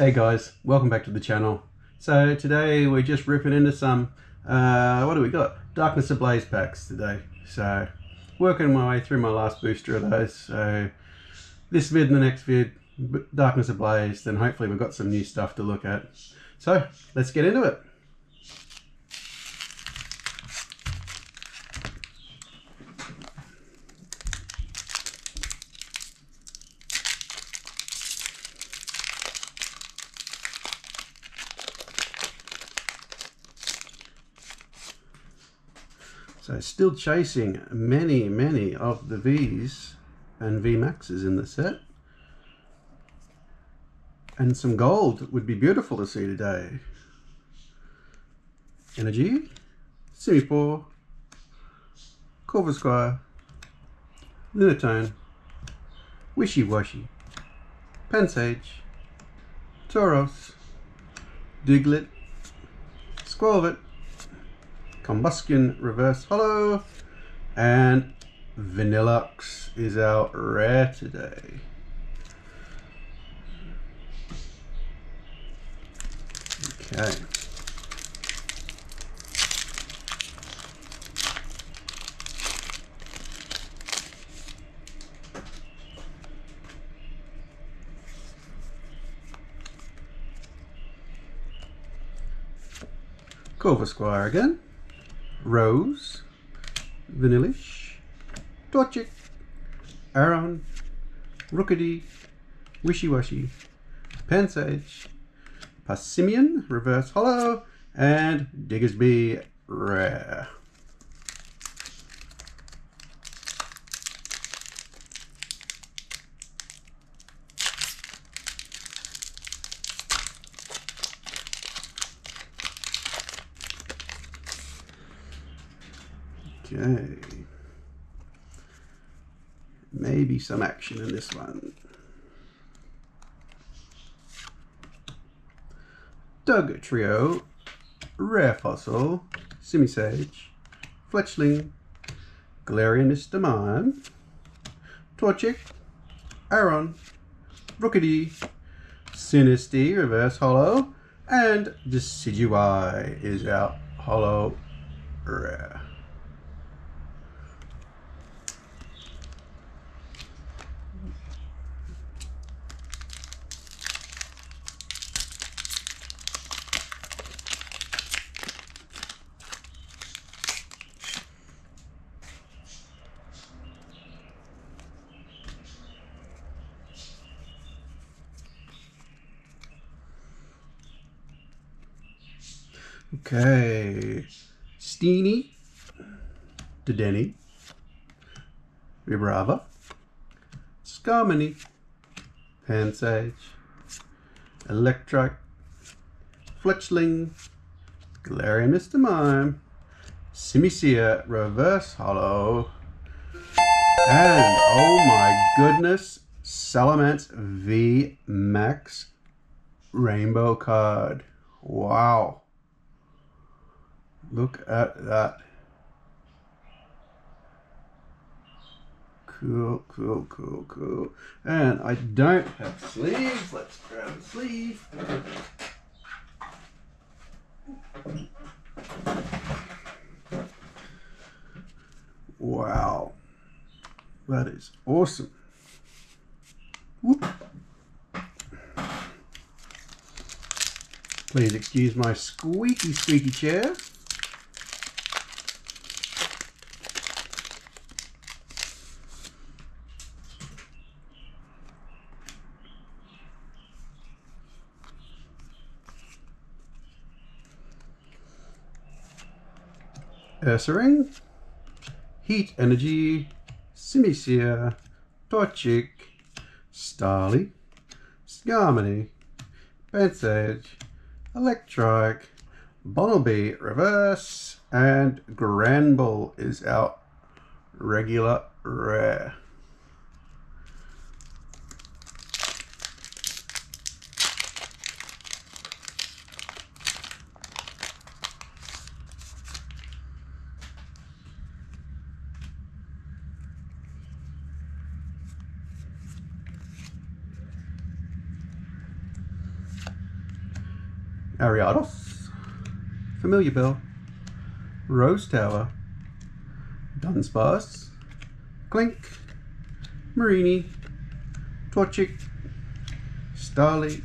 Hey guys, welcome back to the channel. So today we're just ripping into some, uh, what do we got? Darkness Ablaze packs today. So working my way through my last booster of those. So this vid and the next vid, Darkness Ablaze, then hopefully we've got some new stuff to look at. So let's get into it. Still chasing many, many of the Vs and VMAXs in the set. And some gold would be beautiful to see today. Energy, Simipour, Corvisquire, Lunatone, Wishy Washy, Pansage, Tauros, Diglett, Skwovet, Combusken Reverse Holo, and Vanilluxe is our rare today. Okay. Corvisquire again. Rose, Vanillish, Torchic, Aron, Rookidee, Wishiwashi, Pansage, Passimian, Reverse Holo, and Diggersby Rare. Okay. Maybe some action in this one. Dugtrio, Rare Fossil, Simisage, Fletchling, Galarian. Mime, Torchic, Aron, Rookidee, Sinistea, Reverse Holo, and Decidueye is our Holo Rare. Okay. Steenee, Dedenne, Vibrava, Skarmory, Pansage, Electrike, Fletchling, Galarian Mr. Mime, Simisear Reverse Holo. and oh my goodness, Salamence V Max Rainbow card. Wow. Look at that. Cool, cool, cool, cool. And I don't have sleeves. Let's grab a sleeve. Wow. That is awesome. Whoop. Please excuse my squeaky, squeaky chair. Ursaring, Heat Energy, Simisear, Torchic, Starly, Skarmory, Pansage, Electrike, Bunnelby Reverse, and Granbull is out regular rare. Ariados, Familiar Bell, Rose Tower, Dunsparce, Klink, Mareanie, Torchic, Starly,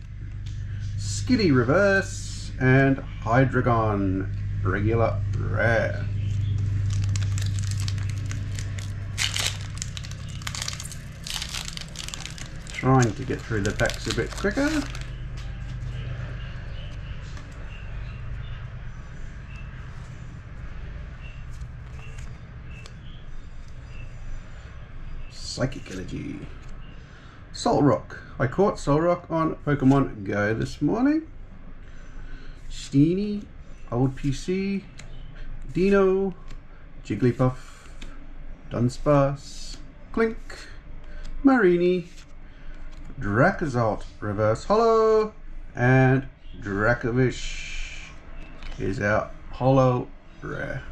Skitty Reverse, and Hydreigon Regular Rare. Trying to get through the packs a bit quicker. Psychic Energy. Solrock. I caught Solrock on Pokemon Go this morning. Steenee, Old PC, Deino, Jigglypuff, Dunsparce, Klink, Mareanie, Dracozolt Reverse Holo, and Dracovish is our Holo Rare.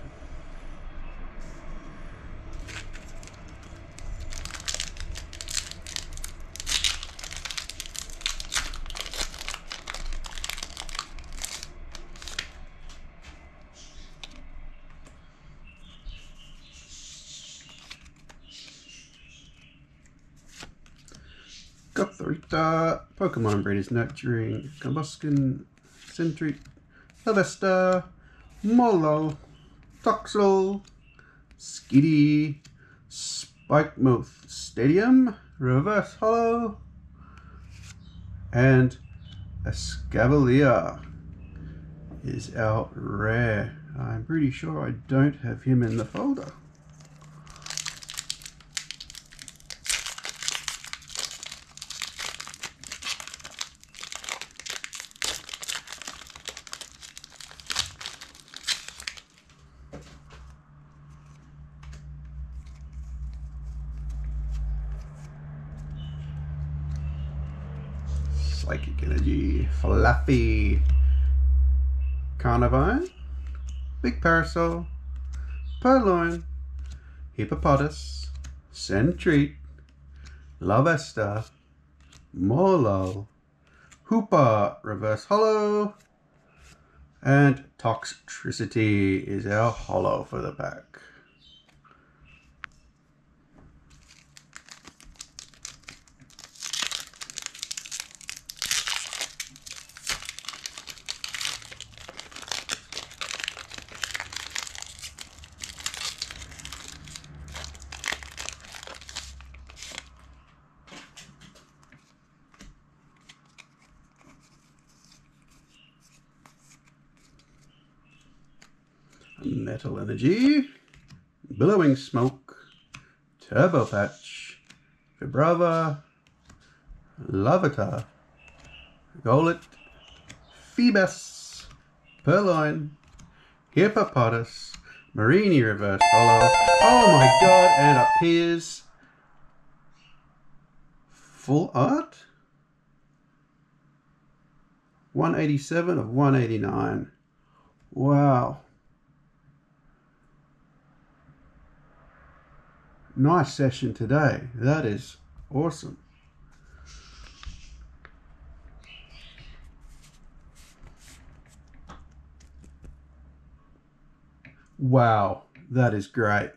Gothorita, Pokemon Breeders Nurturing, Combusken, Sentry, Alesta, Molo, Toxel, Skitty, Spikemuth Stadium, Reverse Holo, and Escavalier is our rare. I'm pretty sure I don't have him in the folder. Psychic Energy, Fluffy, Carnivine, Big Parasol, Purrloin, Hippopotas, Sentreat, Larvesta, Molo, Hoopa, Reverse Holo, and Toxtricity is our holo for the pack. Metal Energy, Billowing Smoke, Turbo Patch, Vibrava, Lavata, Golett, Phoebus, Purrloin, Hippopotas, Mareanie Reverse Holo. Oh my god, and appears full art. 187 of 189. Wow. Nice session today. That is awesome. Wow, that is great.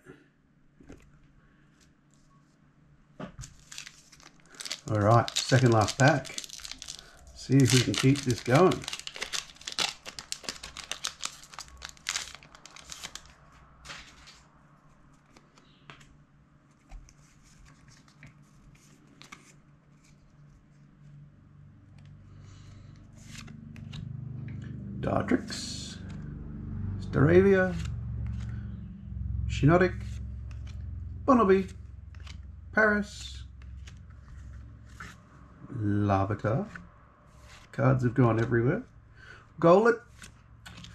All right, second last pack. See if we can keep this going. Dartrix, Staravia, Shiinotic, Bunnelby, Paras, Larvitar. Cards have gone everywhere. Golett,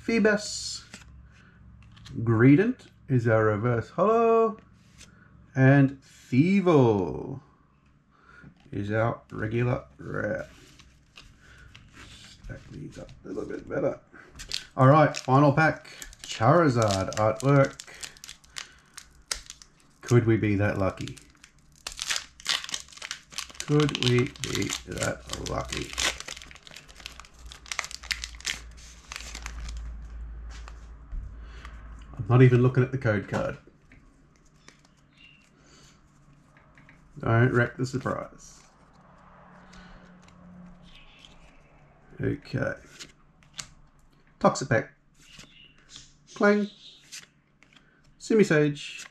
Phoebus, Greedent is our reverse holo, and Thievul is our regular rare Back these up a little bit better. All right, final pack. Charizard artwork. Could we be that lucky? Could we be that lucky? I'm not even looking at the code card. Don't wreck the surprise. Okay. Toxapex. Klang. Simisage.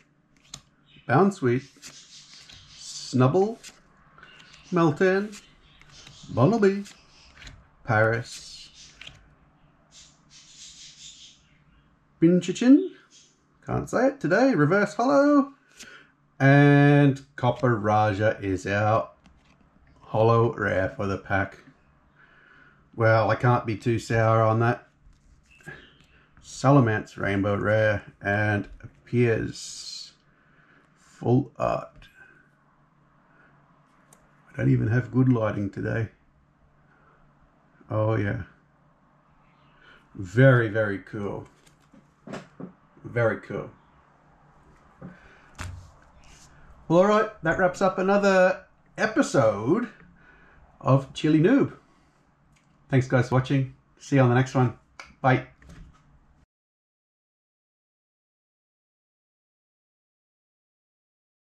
Bounsweet. Snubbull. Meltan. Bunnelby. Paras. Pincurchin. Can't say it today. Reverse Holo. And Copperajah is our holo rare for the pack. Well, I can't be too sour on that. Salamence Rainbow Rare and appears full art. I don't even have good lighting today. Oh yeah. Very, very cool. Very cool. Well, all right, that wraps up another episode of Chilli Noob. Thanks, guys, for watching. See you on the next one. Bye.